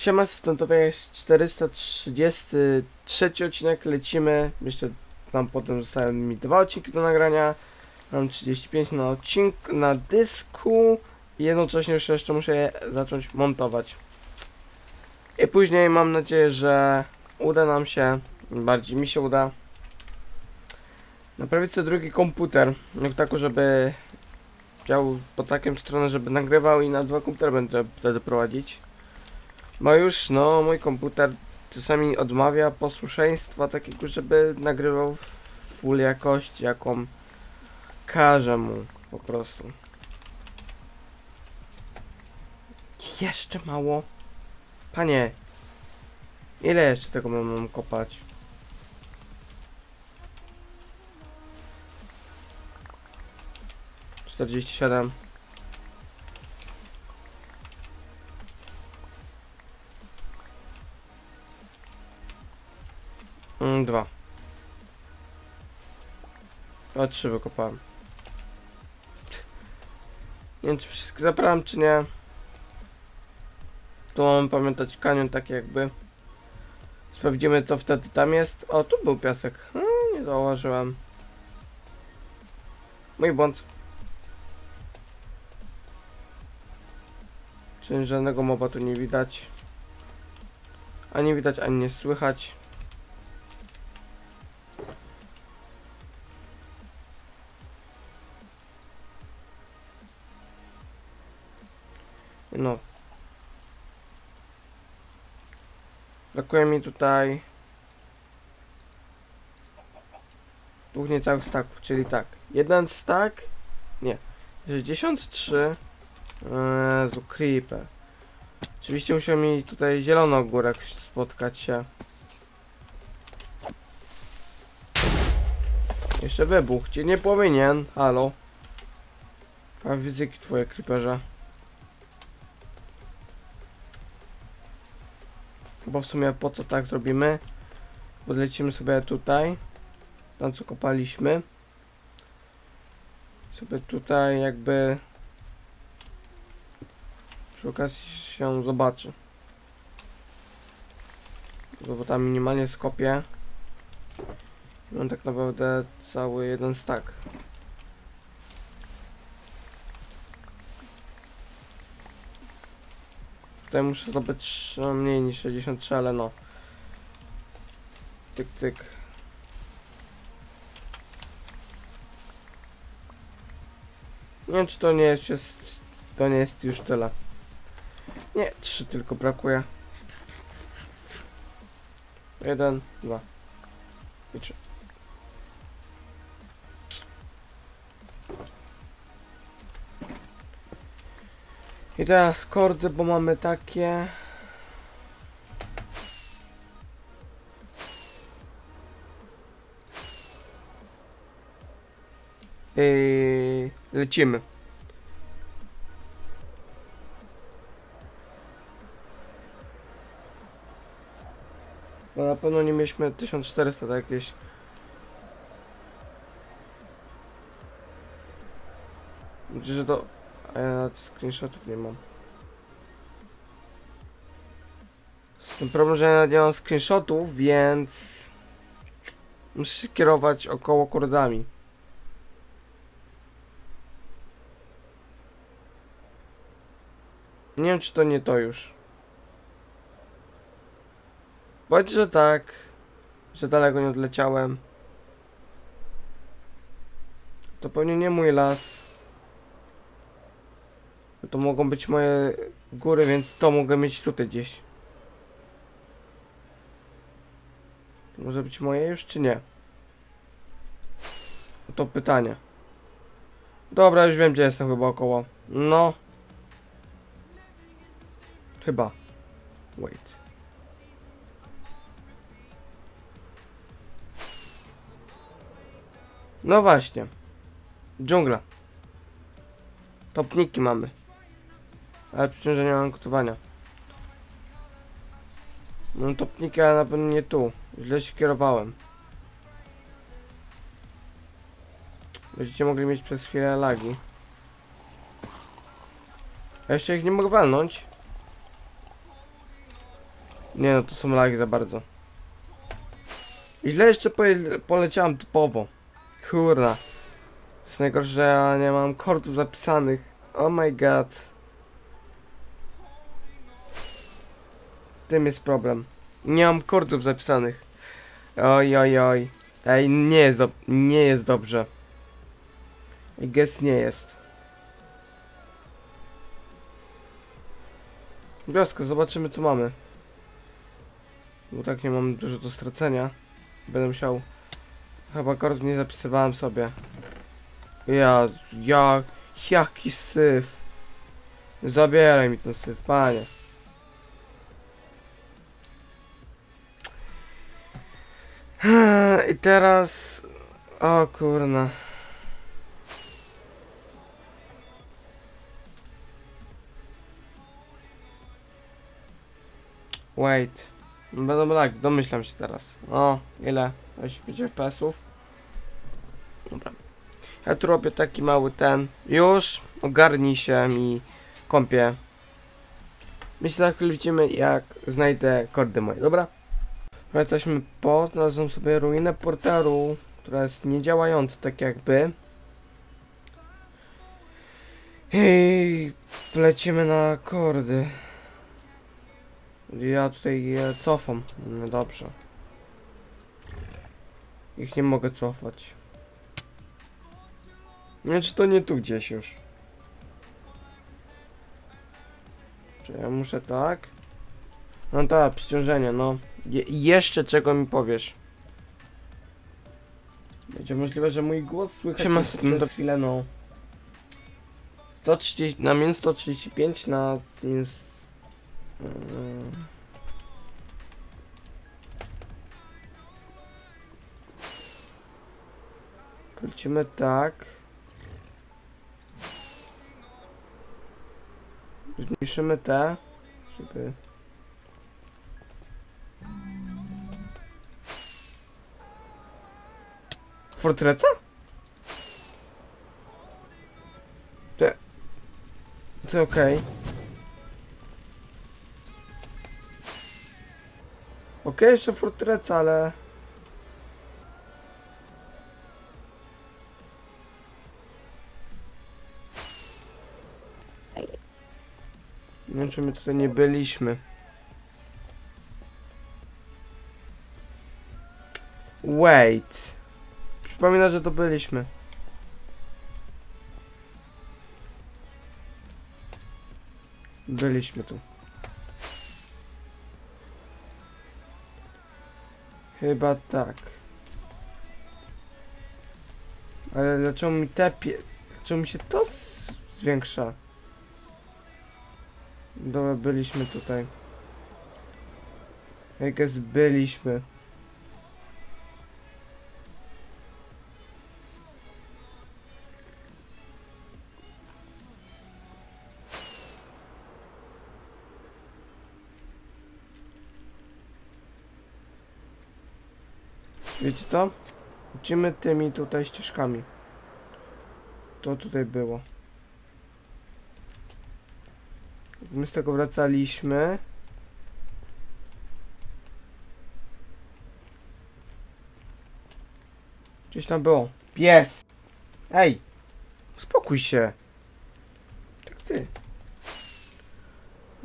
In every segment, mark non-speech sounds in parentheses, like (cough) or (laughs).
Siema, to jest 433 odcinek, lecimy. Jeszcze nam potem zostały mi dwa odcinki do nagrania. Mam 35 na odcinku, na dysku. I jednocześnie jeszcze muszę je zacząć montować. I później mam nadzieję, że uda nam się, bardziej mi się uda, naprawić sobie drugi komputer. Jak tak, żeby miał po taką stronę, żeby nagrywał i na dwa komputery będę wtedy prowadzić. Bo już, no, mój komputer czasami odmawia posłuszeństwa takiego, żeby nagrywał full jakości, jaką każę mu po prostu. Jeszcze mało. Panie, ile jeszcze tego mam kopać? Czterdzieści siedem. Dwa. O, trzy wykopałem. Nie wiem, czy wszystko zabrałem, czy nie. Tu mamy pamiętać kanion taki jakby. Sprawdzimy, co wtedy tam jest. O, tu był piasek. Hmm, nie zauważyłem. Mój błąd. Czyli żadnego moba tu nie widać. Ani widać, ani nie słychać. No. Brakuje mi tutaj dwóch niecałych staków, czyli tak. Jeden stack, nie, 63 Jezu, creeper. Oczywiście musiał mi tutaj zielono górek spotkać się. Jeszcze wybuch, ci nie powinien, halo. A fizyki twoje creeperze. Bo w sumie po co tak zrobimy? Podlecimy sobie tutaj. Tam co kopaliśmy. Sobie tutaj jakby przy okazji się zobaczy. Bo tam minimalnie skopię. Mam tak naprawdę cały jeden stack. Tutaj muszę zdobyć no, mniej niż 63, ale no. Tyk, tyk. Nie wiem, czy to nie jest, jest to nie jest już tyle. Nie, trzy tylko brakuje. Jeden, dwa i trzy. I teraz kordy, bo mamy takie. Yy, lecimy. Bo na pewno nie mieliśmy 1400 tak jakieś. Myślę, że to... A ja nawet screenshotów nie mam. Z tym problem, że ja nie mam screenshotów, więc... Muszę się kierować około kordami. Nie wiem, czy to nie to już. Bądź, że tak, że daleko nie odleciałem. To pewnie nie mój las. To mogą być moje góry, więc to mogę mieć tutaj gdzieś. To może być moje już, czy nie? To pytanie. Dobra, już wiem, gdzie jestem chyba około. No. Chyba. Wait. No właśnie. Dżungla. Topniki mamy. Ale przecież nie mam gotowania. Mam topniki, ale na pewno nie tu. Źle się kierowałem. Będziecie mogli mieć przez chwilę lagi. Ja jeszcze ich nie mogę walnąć. Nie no, to są lagi za bardzo. I źle jeszcze poleciałem typowo. Kurna. To jest najgorsze, że ja nie mam kordów zapisanych. Oh my god. Tym jest problem. Nie mam kordów zapisanych. Oj, oj, oj. Ej, nie jest, nie jest dobrze. I guess nie jest. Wioska, zobaczymy co mamy. Bo tak nie mam dużo do stracenia. Będę musiał... Chyba kord nie zapisywałem sobie. Ja, ja, jaki syf. Zabieraj mi ten syf, panie. Teraz... O kurna. Wait. Będą tak, domyślam się teraz. O, ile? 25 FPS-ów. Dobra. Ja tu robię taki mały ten. Już ogarnij się mi kąpię. My się za chwilę widzimy jak znajdę kordy moje, dobra? Jesteśmy po, znalazłem sobie ruinę portaru, która jest niedziałająca tak jakby. I lecimy na kordy. Ja tutaj je cofam. No dobrze. Ich nie mogę cofać. Nie wiem, czy to nie tu gdzieś już. Czy ja muszę tak? No tak, przyciążenie, no. Je jeszcze czego mi powiesz? Będzie możliwe, że mój głos słychać Siema, jest no przez chwilę, no. 130, na minus 135, na minus... Yy. Lecimy tak. Zmniejszymy te, żeby... Fortreca? To... To okej. Okej, jeszcze fortreca, ale... Czy my tutaj nie byliśmy. Wait. Przypomina, że to byliśmy. Byliśmy tu. Chyba tak. Ale dlaczego mi te pie... Dlaczego mi się to zwiększa? Dobra, byliśmy tutaj. I guess byliśmy. Wiecie co? Idziemy tymi tutaj ścieżkami. To tutaj było. My z tego wracaliśmy. Gdzieś tam było. Pies! Ej! Spokój się! Tak ty.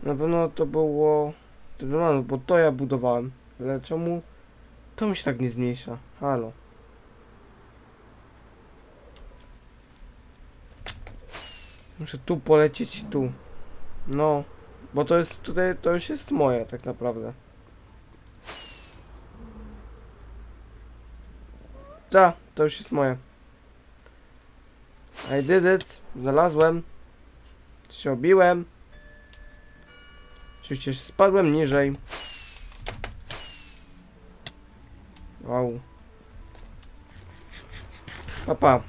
Na pewno to było... Bo to ja budowałem. Ale czemu... To mi się tak nie zmniejsza. Halo. Muszę tu polecieć i tu. No, bo to jest tutaj, to już jest moje tak naprawdę. Ta, to już jest moje. I did it. Znalazłem. Się obiłem. Oczywiście spadłem niżej. Wow. Papa.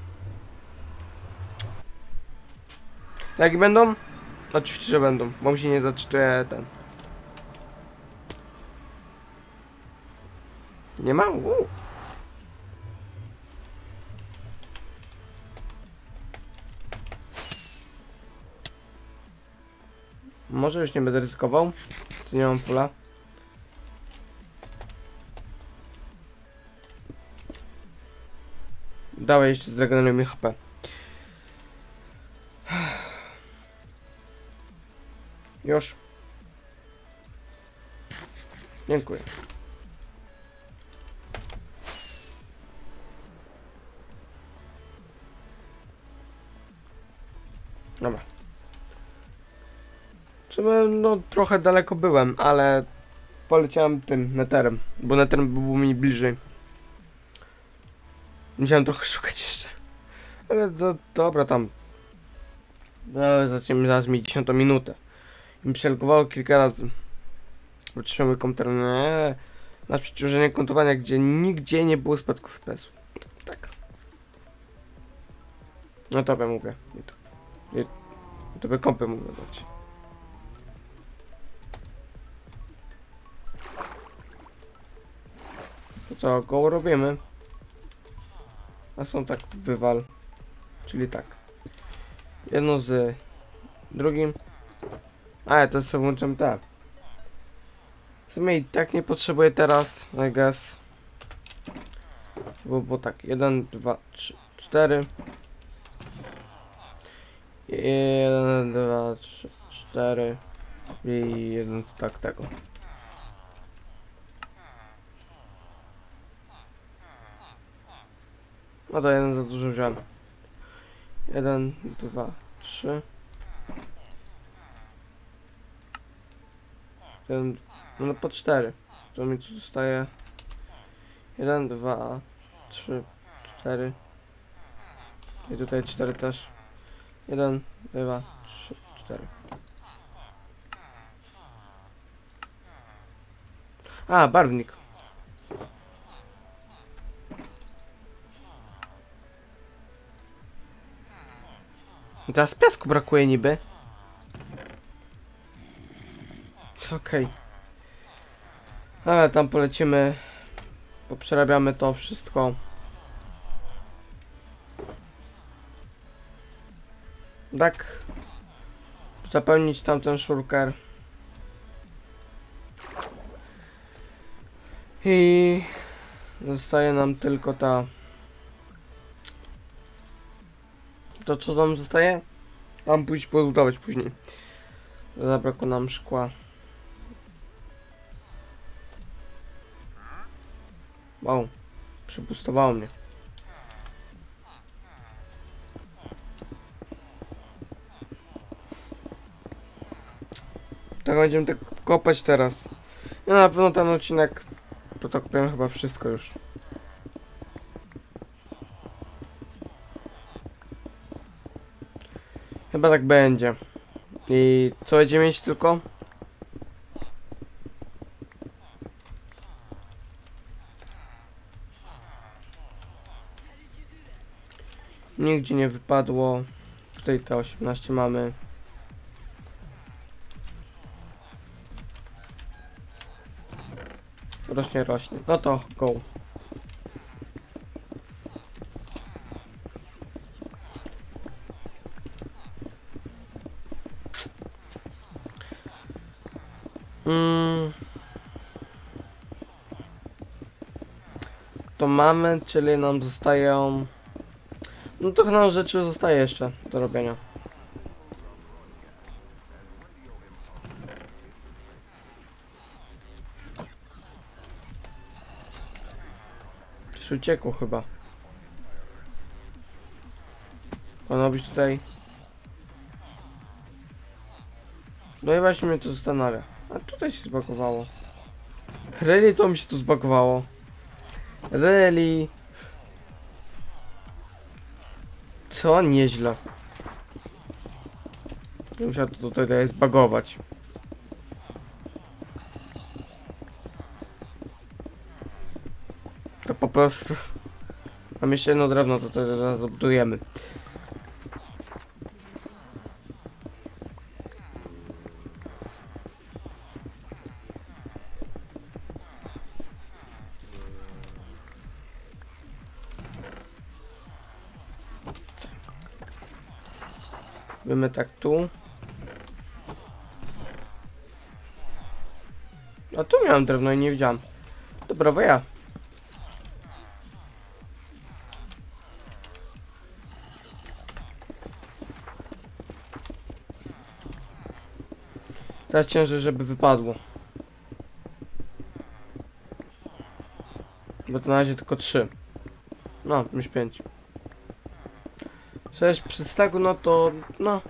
Lagi będą? Oczywiście, że będą, bo mi się nie zaczytuje ten. Nie ma? Uuu. Może już nie będę ryzykował. Tu nie mam fula. Jeszcze zregeneruj mi HP. Już. Dziękuję. Dobra. Czy no trochę daleko byłem, ale poleciałem tym neterem, bo neterem był mi bliżej. Musiałem trochę (laughs) szukać jeszcze. Ale to dobra tam. No, zaczniemy zaraz mieć 10 minutę. I mi przelogowało kilka razy. Mój komputer. Nie. Masz przeciążenie kontowania, gdzie nigdzie nie było spadków FPS-ów. Tak. No to ja mówię. I to, i, to by kompy mówię dać. To co, go robimy? A są tak wywal. Czyli tak. Jedno z drugim. A, to sobie włączam tak. W sumie i tak nie potrzebuję teraz, I guess. Bo, bo tak, 1, 2, 3, 4. 1, 2, 3, 4. I jeden tak tego. No to jeden za dużo wziąłem. Jeden, dwa, trzy. Jeden, no po cztery. To mi tu zostaje. Jeden, dwa, trzy, cztery. I tutaj cztery też. Jeden, dwa, trzy, cztery. A, barwnik. Teraz piasku brakuje niby. Okej. Ale tam polecimy. Poprzerabiamy to wszystko. Tak. Zapełnić tamten szurker. I zostaje nam tylko ta To co nam zostaje? Tam pójść pobudować później. Zabrakło nam szkła. Wow, przepustowało mnie. Tak będziemy tak kopać teraz. Ja na pewno ten odcinek protokopiłem chyba wszystko już. Chyba tak będzie. I co będziemy mieć tylko? Nigdzie nie wypadło. Tutaj te 18 mamy. Rośnie, rośnie. No to go. Mm. To mamy, czyli nam zostają... No to nam rzeczy zostaje jeszcze do robienia. Już chyba. Ono być tutaj... No i właśnie mnie to zastanawia. A tutaj się zbagowało. Really to mi się tu zbagowało. Really. Co? Nieźle. Musiał to tutaj zbagować. To po prostu... Mam jeszcze jedno drewno, to teraz zbudujemy. tak tu. A tu miałem drewno i nie widziałem. Dobra, bo ja. Teraz ciężej, żeby wypadło. Bo to na razie tylko 3. No, już 5. 6 przy stegu, no to... no,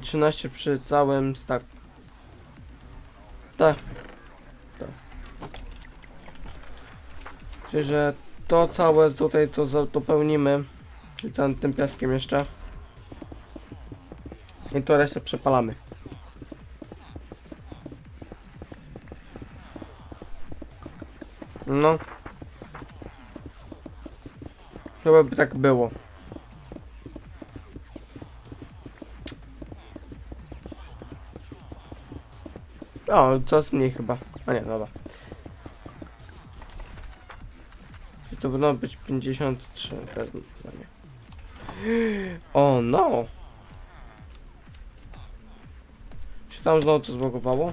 13 przy całym stagu. Tak. Tak. Czyli, że to całe tutaj to dopełnimy. Czyli całym tym piaskiem jeszcze. I to resztę przepalamy. No. Chyba by tak było. O, coraz mniej chyba. A nie, dobra. To powinno być 53. Pewnie. no. O no! Czy tam znowu coś zlogowało?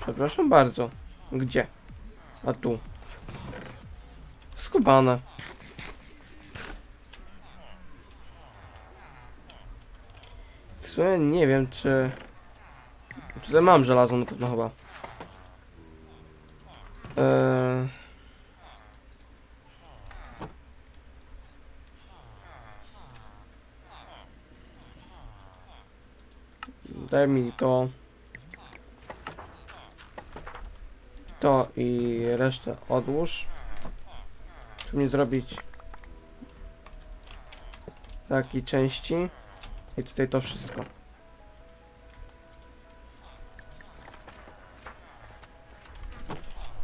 Przepraszam bardzo. Gdzie? A tu. Skubane. Sumie nie wiem, czy... Tutaj mam żelazo na pewno chyba. Eee... Daj mi to. To i resztę odłóż. Tu mi zrobić takiej części. I tutaj to wszystko.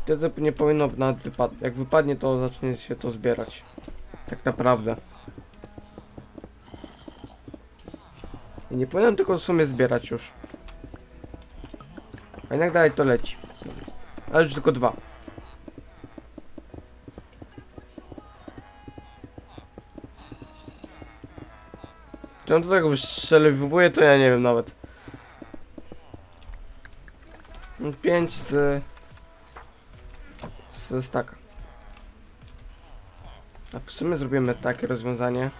Wtedy nie powinno nawet. Jak wypadnie, to zacznie się to zbierać. Tak naprawdę. I nie powinienem tylko w sumie zbierać już. A jednak dalej to leci. Ale już tylko dwa. Czy on to tak wystrzeliwuje, to ja nie wiem nawet. No, Pięć z... z staka. A w sumie zrobimy takie rozwiązanie.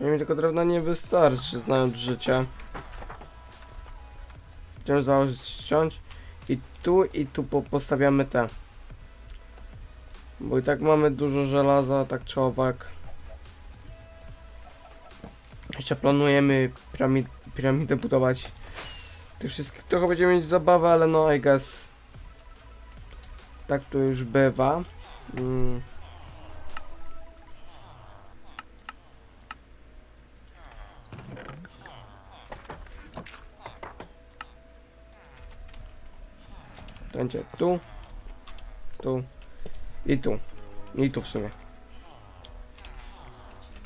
Mi tylko drewna nie wystarczy, znając życie. Chciałem założyć ściąć. I tu i tu po postawiamy te. Bo i tak mamy dużo żelaza, tak czy owak. Jeszcze planujemy piramid, piramidę budować. Tych wszystkich trochę będziemy mieć zabawę, ale no I guess. Tak to już bywa. Mm. Będzie tu, tu i tu. I tu w sumie.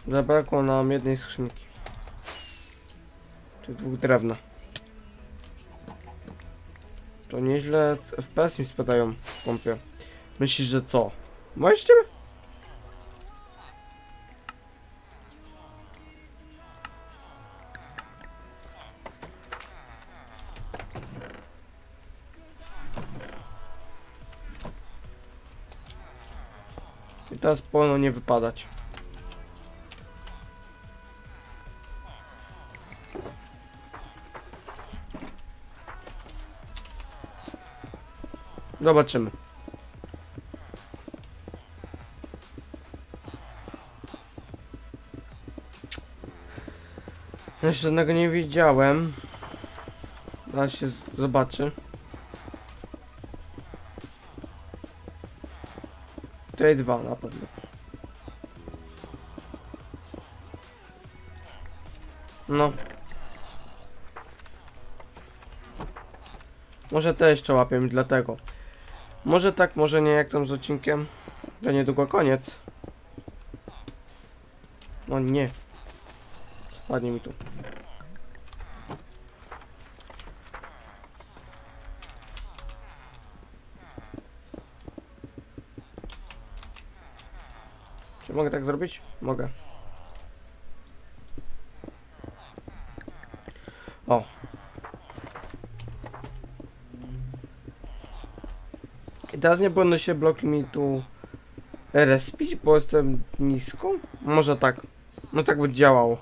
Zabrakło nam jednej skrzynki. Czy dwóch drewna. To nieźle FPS mi spadają w pompie. Myślisz, że co? Masz ciebie? I teraz powinno nie wypadać. Zobaczymy. Jeszcze żadnego nie widziałem. Zaraz się zobaczy. Tutaj dwa na pewno. No. Może te jeszcze łapię, dlatego. Może tak, może nie, jak tam z odcinkiem. Że niedługo koniec. No nie. Ładnie mi tu. Mogę tak zrobić? Mogę. O. I teraz nie powinno się bloki mi tu respić, bo jestem nisko? Może tak. No tak by działało.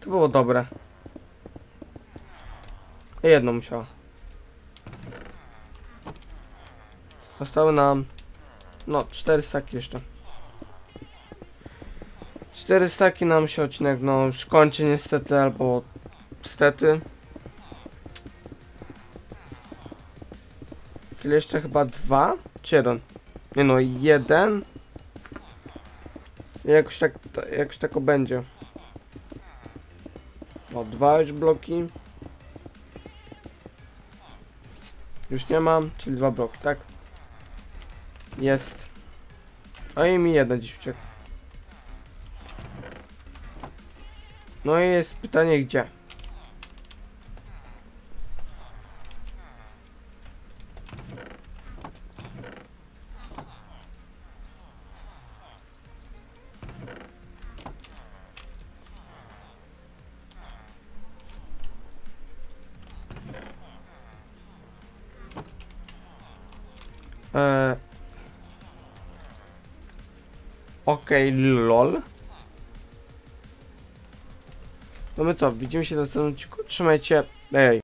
To było dobre. Jedno musiało. Zostały nam... No, cztery staki jeszcze. Cztery staki nam się odcinek, no już kończy niestety, albo stety. Czyli jeszcze chyba dwa? Czy jeden? Nie no, jeden. I Jakoś tak, ta, jakoś tako będzie. O, dwa już bloki. Już nie mam, czyli dwa bloki, tak? Jest. A i mi jeden dziś uciekł. No i jest pytanie gdzie? Eee. Okej, lol. No my co, widzimy się na następnym odcinku? Trzymajcie. Ej.